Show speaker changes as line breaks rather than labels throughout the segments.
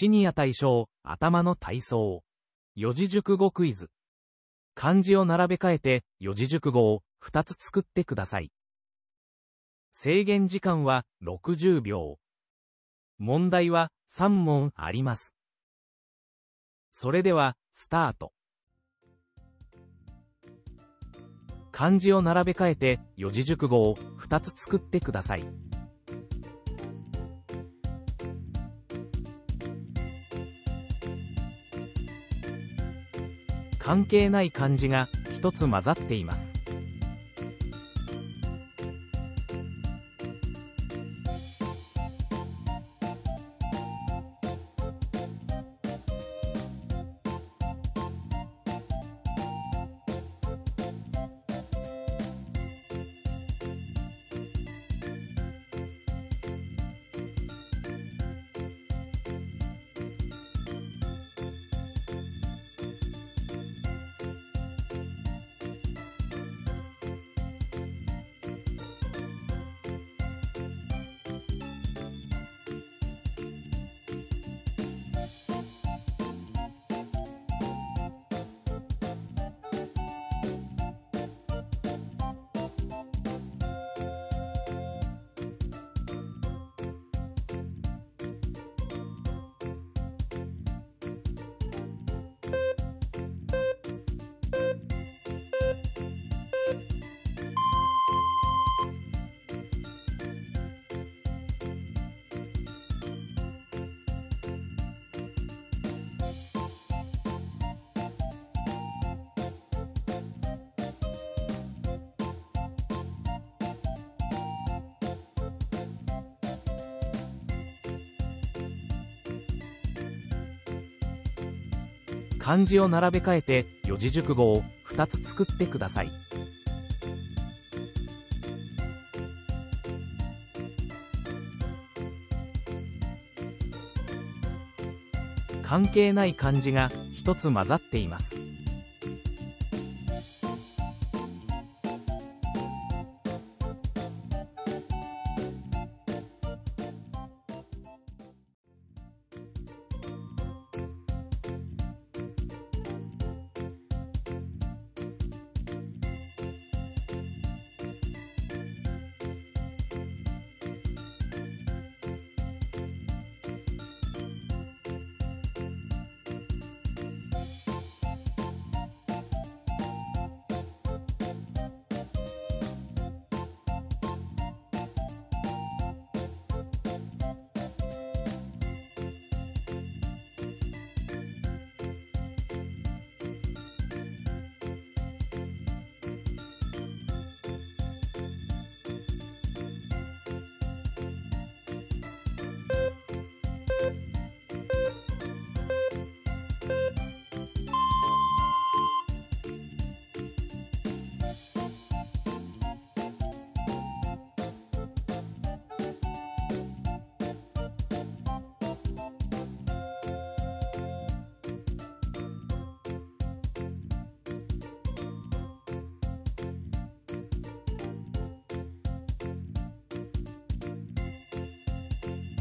シニア対象、頭の体操。四字熟語クイズ。漢字を並べ替えて、四字熟語を2つ作ってください。制限時間は60秒。問題は3問あります。それでは、スタート。漢字を並べ替えて、四字熟語を2つ作ってください。関係ない漢字が一つ混ざっています。漢字を並べ替えて四字熟語を2つ作ってください。関係ない漢字が1つ混ざっています。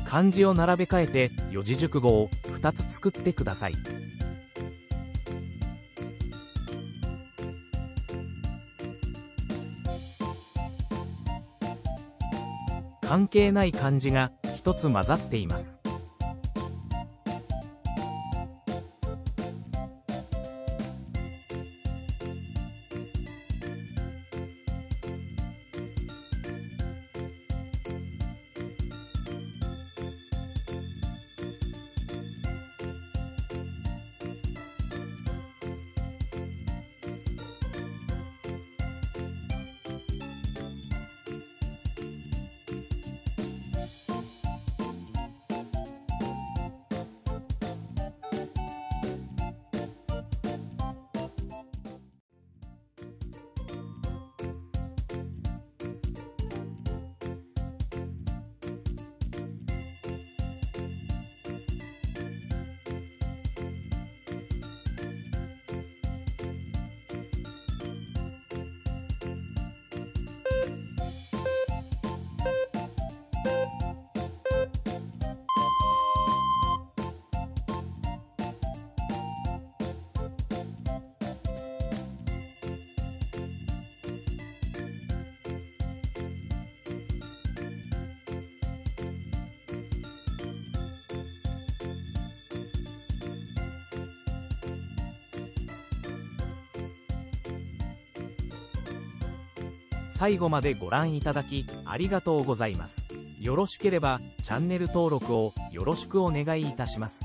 漢字を並べ替えて四字熟語を2つ作ってください。関係ない漢字が1つ混ざっています。最後までご覧いただき、ありがとうございます。よろしければ、チャンネル登録をよろしくお願いいたします。